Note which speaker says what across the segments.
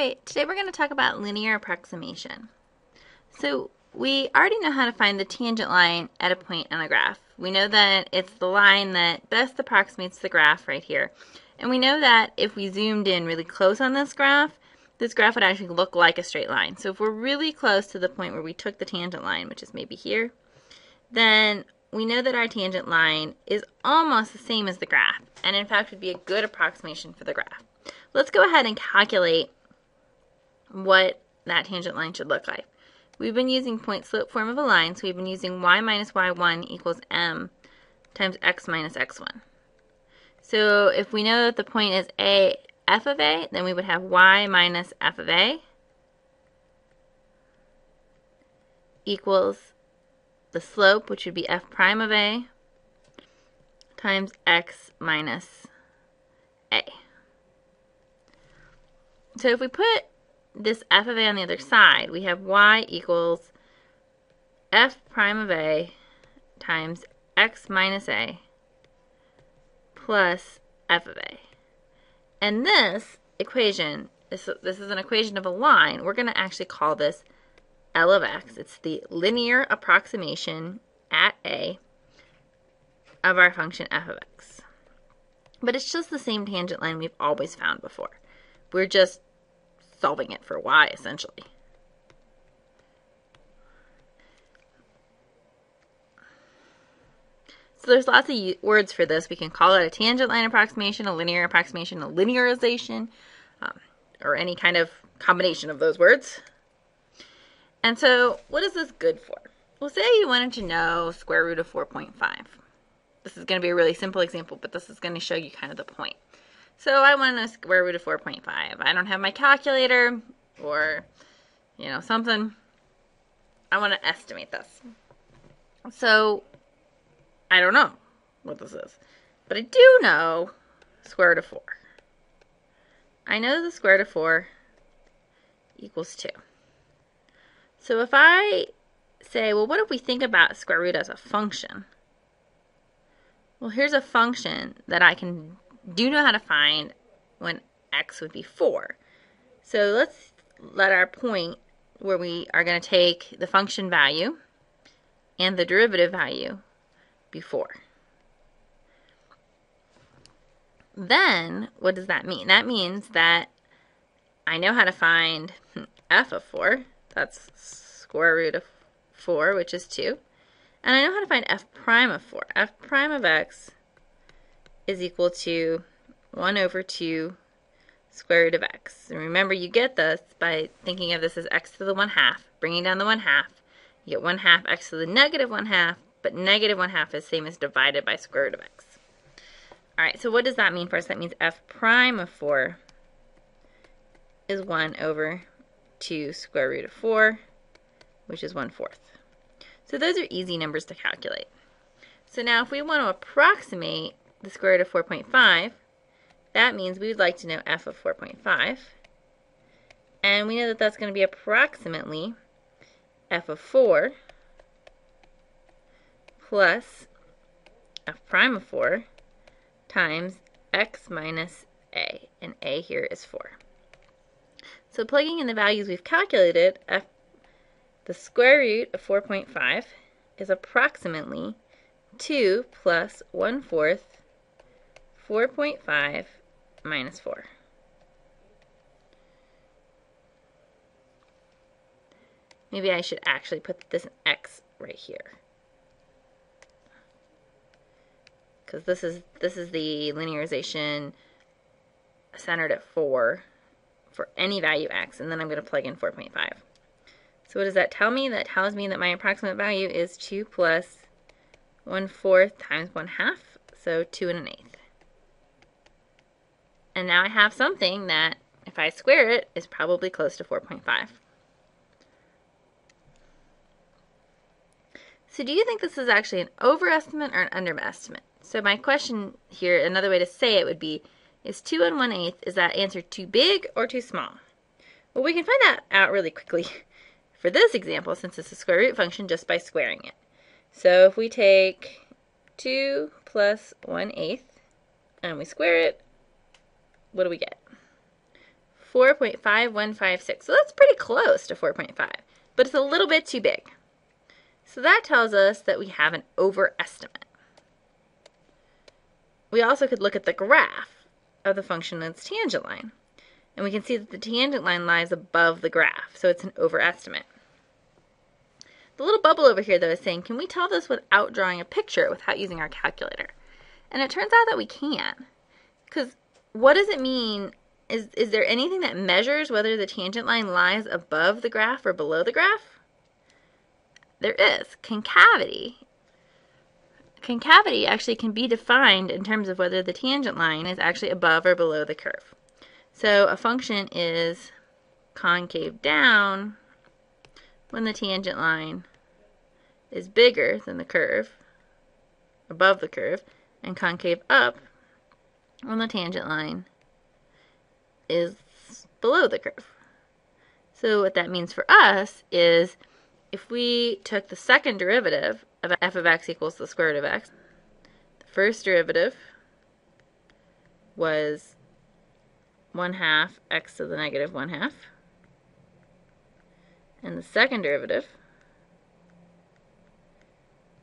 Speaker 1: Alright, today we're going to talk about linear approximation. So we already know how to find the tangent line at a point on a graph. We know that it's the line that best approximates the graph right here. And we know that if we zoomed in really close on this graph, this graph would actually look like a straight line. So if we're really close to the point where we took the tangent line, which is maybe here, then we know that our tangent line is almost the same as the graph, and in fact would be a good approximation for the graph. Let's go ahead and calculate what that tangent line should look like. We've been using point slope form of a line, so we've been using y minus y1 equals m times x minus x1. So if we know that the point is a f of a, then we would have y minus f of a equals the slope, which would be f prime of a, times x minus a. So if we put this f of a on the other side, we have y equals f prime of a times x minus a plus f of a. And this equation, this, this is an equation of a line, we're going to actually call this L of x. It's the linear approximation at a of our function f of x. But it's just the same tangent line we've always found before. We're just solving it for y, essentially. So there's lots of words for this. We can call it a tangent line approximation, a linear approximation, a linearization, um, or any kind of combination of those words. And so what is this good for? Well, say you wanted to know square root of 4.5. This is going to be a really simple example, but this is going to show you kind of the point. So I want to know square root of 4.5. I don't have my calculator or, you know, something. I want to estimate this. So I don't know what this is. But I do know square root of 4. I know the square root of 4 equals 2. So if I say, well, what if we think about square root as a function? Well, here's a function that I can do know how to find when x would be 4. So let's let our point where we are going to take the function value and the derivative value be 4. Then, what does that mean? That means that I know how to find f of 4. That's square root of 4, which is 2. And I know how to find f prime of 4. f prime of x is equal to 1 over 2 square root of x. And remember, you get this by thinking of this as x to the 1 half, bringing down the 1 half. You get 1 half x to the negative 1 half, but negative 1 half is same as divided by square root of x. Alright, so what does that mean for us? That means f prime of 4 is 1 over 2 square root of 4, which is 1 fourth. So those are easy numbers to calculate. So now if we want to approximate the square root of 4.5, that means we would like to know f of 4.5. And we know that that's going to be approximately f of 4 plus f prime of 4 times x minus a. And a here is 4. So plugging in the values we've calculated, f, the square root of 4.5 is approximately 2 plus 1 fourth 4.5 minus 4. Maybe I should actually put this x right here. Because this is this is the linearization centered at 4 for any value x, and then I'm going to plug in 4.5. So what does that tell me? That tells me that my approximate value is 2 plus 1 fourth times 1 half, so 2 and an eighth. And now I have something that, if I square it, is probably close to 4.5. So do you think this is actually an overestimate or an underestimate? So my question here, another way to say it would be, is 2 and 1 eighth, is that answer too big or too small? Well, we can find that out really quickly for this example, since it's a square root function, just by squaring it. So if we take 2 plus 1 eighth, and we square it, what do we get? 4.5156. So that's pretty close to 4.5, but it's a little bit too big. So that tells us that we have an overestimate. We also could look at the graph of the function and its tangent line. And we can see that the tangent line lies above the graph, so it's an overestimate. The little bubble over here, though, is saying, can we tell this without drawing a picture, without using our calculator? And it turns out that we can. Because what does it mean? Is, is there anything that measures whether the tangent line lies above the graph or below the graph? There is. Concavity. Concavity actually can be defined in terms of whether the tangent line is actually above or below the curve. So a function is concave down when the tangent line is bigger than the curve, above the curve, and concave up when the tangent line is below the curve. So what that means for us is if we took the second derivative of f of x equals the square root of x, the first derivative was 1 half x to the negative 1 half. And the second derivative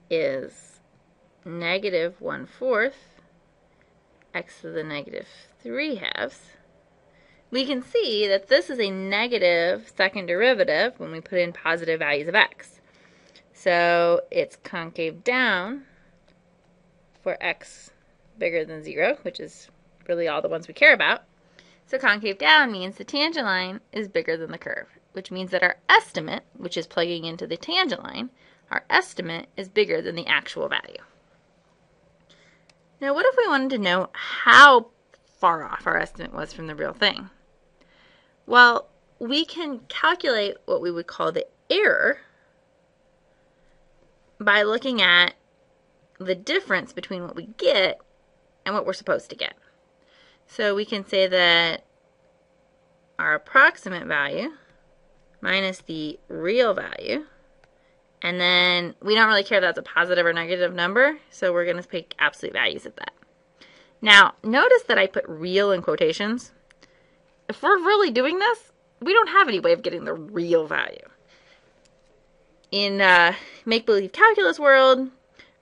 Speaker 1: is negative 1 fourth x to the negative 3 halves. We can see that this is a negative second derivative when we put in positive values of x. So it's concave down for x bigger than 0, which is really all the ones we care about. So concave down means the tangent line is bigger than the curve, which means that our estimate, which is plugging into the tangent line, our estimate is bigger than the actual value. Now what if we wanted to know how far off our estimate was from the real thing? Well, we can calculate what we would call the error by looking at the difference between what we get and what we're supposed to get. So we can say that our approximate value minus the real value, and then we don't really care if that's a positive or negative number, so we're going to pick absolute values of that. Now, notice that I put real in quotations. If we're really doing this, we don't have any way of getting the real value. In uh, make-believe calculus world,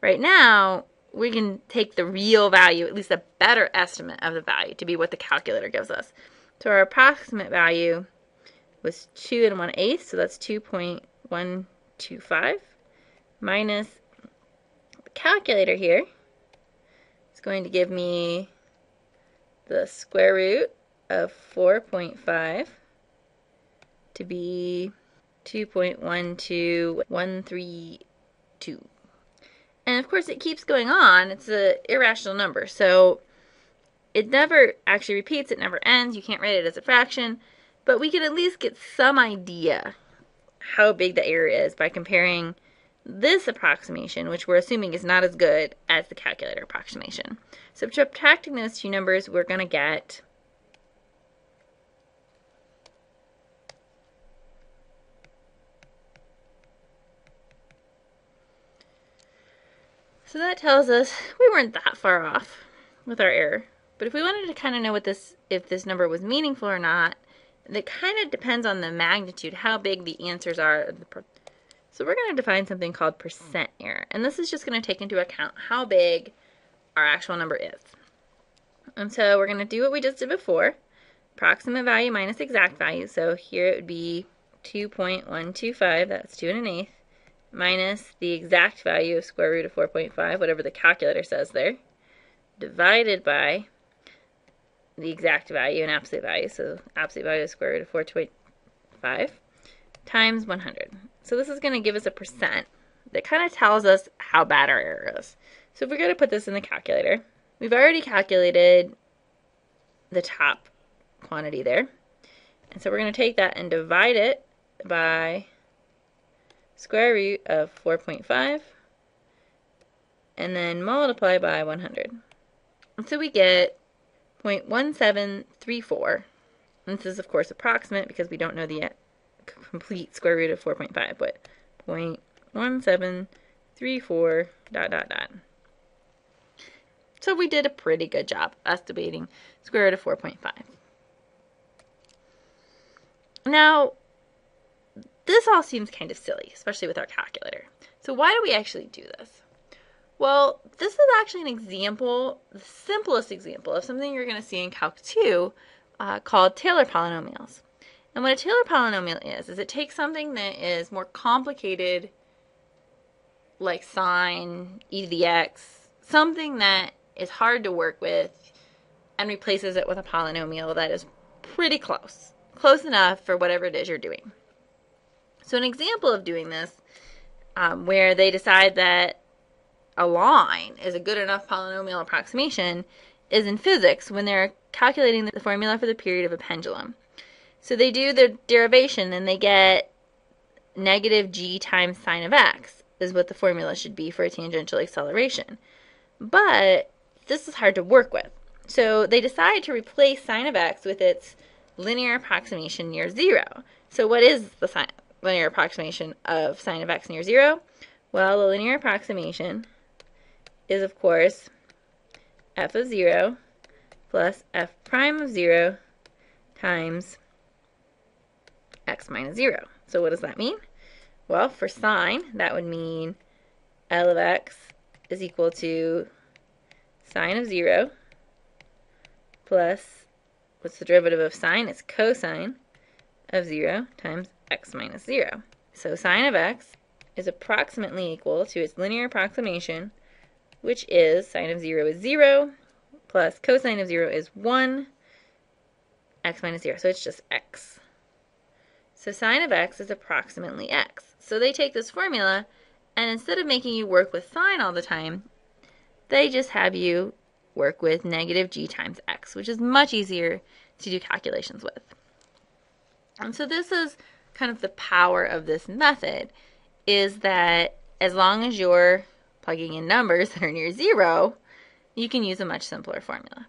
Speaker 1: right now, we can take the real value, at least a better estimate of the value, to be what the calculator gives us. So our approximate value was 2 and 1 eighth, so that's 2.125 minus the calculator here is going to give me the square root of 4.5 to be 2.12132. And of course, it keeps going on. It's an irrational number. So it never actually repeats. It never ends. You can't write it as a fraction. But we can at least get some idea how big the error is by comparing this approximation, which we're assuming is not as good as the calculator approximation. So subtracting those two numbers, we're going to get So that tells us we weren't that far off with our error. But if we wanted to kind of know what this, if this number was meaningful or not, it kind of depends on the magnitude, how big the answers are. So we're going to define something called percent error. And this is just going to take into account how big our actual number is. And so we're going to do what we just did before. Approximate value minus exact value. So here it would be 2.125, that's 2 and an eighth minus the exact value of square root of 4.5, whatever the calculator says there, divided by the exact value and absolute value, so absolute value of square root of 4.5, times 100. So this is going to give us a percent that kind of tells us how bad our error is. So if we're going to put this in the calculator, we've already calculated the top quantity there. And so we're going to take that and divide it by square root of 4.5 and then multiply by 100. And so we get 0.1734. This is, of course, approximate because we don't know the complete square root of 4.5, but 0.1734 dot dot dot. So we did a pretty good job estimating square root of 4.5. Now, this all seems kind of silly, especially with our calculator. So why do we actually do this? Well, this is actually an example, the simplest example of something you're going to see in Calc 2 uh, called Taylor polynomials. And what a Taylor polynomial is, is it takes something that is more complicated, like sine, e to the x, something that is hard to work with, and replaces it with a polynomial that is pretty close. Close enough for whatever it is you're doing. So an example of doing this, um, where they decide that a line is a good enough polynomial approximation, is in physics when they're calculating the formula for the period of a pendulum. So they do the derivation and they get negative g times sine of x is what the formula should be for a tangential acceleration. But this is hard to work with. So they decide to replace sine of x with its linear approximation near zero. So what is the sine, linear approximation of sine of x near zero? Well, the linear approximation is, of course, f of 0 plus f prime of 0 times x minus 0. So what does that mean? Well, for sine, that would mean L of x is equal to sine of 0 plus, what's the derivative of sine? It's cosine of 0 times x minus 0. So sine of x is approximately equal to its linear approximation, which is sine of 0 is 0, plus cosine of 0 is 1, x minus 0. So it's just x. So sine of x is approximately x. So they take this formula, and instead of making you work with sine all the time, they just have you work with negative g times x, which is much easier to do calculations with. And so this is kind of the power of this method, is that as long as you're plugging in numbers that are near zero, you can use a much simpler formula.